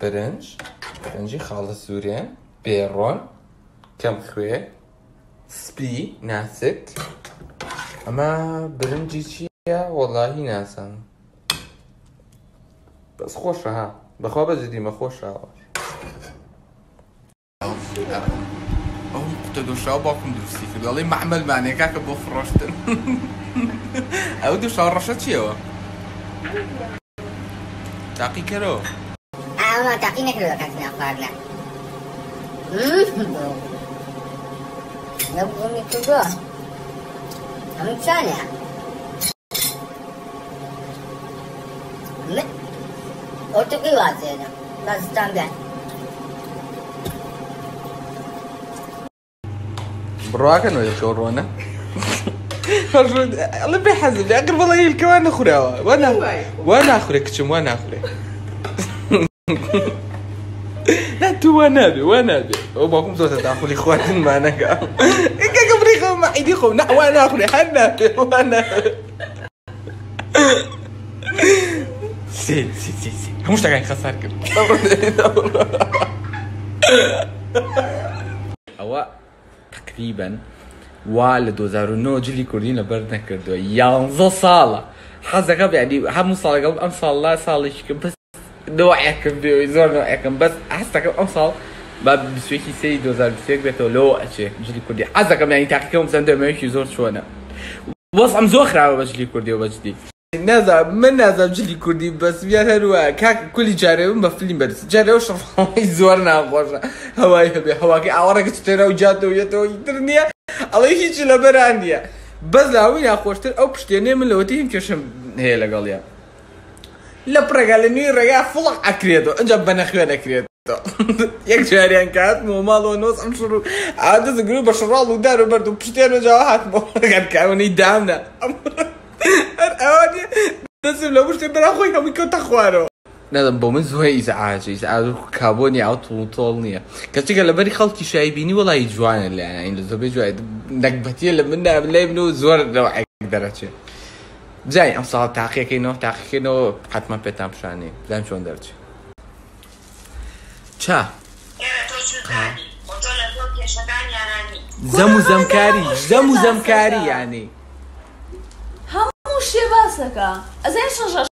برنج. برنجی خاڵە سوورێن بێڕۆن. کەم خوێ. سپی. ناسک. ئەمە برنجی چییە؟ وەڵاهی ناسان. بەس خۆشە ها. بەخوا بەجددیمە خۆشەوە ئەو قوتە دۆشاو باکم دروستی کرد. دەڵی معمەلمانێک کاکە بۆ فڕۆشتن ئەو دوشا ڕەشە چیەوە تاقی کەرەوە ئەوە تاقی نەکردەوە کاتنا خواردە لەبوومی کردووە هەموو چانە ئۆتوقی وازێنە بەستان بێت بڕواکەنەوە لە شۆڕۆنە ئەڵە بێ حەزم ئەگەر بەڵی الکەوان نەخوراوە وا ناخورێ کچم وا ناخورێ نا تو وا نابێ وا نابێ ئەو باکم زۆرە داخلی خواردنمانەکە ئەگە بڕیخەوە مەعیدی خۆ نا وا ناخورێ هەر نابێ وا نابێ سي سي سي سي. هەموو شتەکانی خەسار کرد ئەوە تقریبا وا لە 2009 جلی کوردی لەبەر نەکردووە یانزە ساڵە حەزەکە بیادی هەموو ساڵەکەم ئەم ساڵلا ساڵێکم بەس نوعەکەم بێ زۆر نوعەکەم بەس هەستەکەم ئەم ساڵ با بسوێکی سی 2023 بێتەوە لەوە ئەچێ جلی کوردی. حەزەکەم ینی تاقیکەم سند دەمەوێکی زۆر چۆنە. وەس ئەم زۆر خراوە بە جلی کوردی و بەجدی نازا من نازم جلی کوردی بەس بیان هەروە. کاک کولی جارێ من بە فیلم بەرس جارێ شڕی زۆر ناخۆشە. هەوای هەبێ هەواکی ئاوەڕێکە تێرە و جاتەوەیەتەوە تر نییە. ئەڵێ هیچی لە بەران نیە بەس لاوی ناخۆشتر ئەو پشتێنێ من لەوەتی هیم کێشم هەیە لەگەڵیە لە پرەگە لە نوێی ڕێگا فڵق ئەکرێتەوە. ئەنج بە نەخوێ نەکرێت یەک جاریان کات مۆماڵەوە نۆز ئەم شڕ و ئادەزگرو بە شڕاڵ و دار و بەرد و پشتێن جاوا هاتمەوەگەر کاونەی دامنە. ئەوانێ دەسم لە پشتێ بەراخۆی هەمووی کەوتە خوارەوە. نەدەم بۆ من زۆی ئیزعاج ئیزعاج کابۆنی ئاو تڵ نییە. کەچێکە لەبەری خەڵکی شای بینی وڵی جوانە لایەن لە زۆبێ جوای نەکبەتیە لە من لێ بن و زۆر دەرەچێت زين ام صاحب تحقيقي نو تحقيق نو حتما بيتم شاني زين شلون درج چا زمو زمكاري زمو زمكاري يعني یعنی. همو شي باسكا ازاي شجر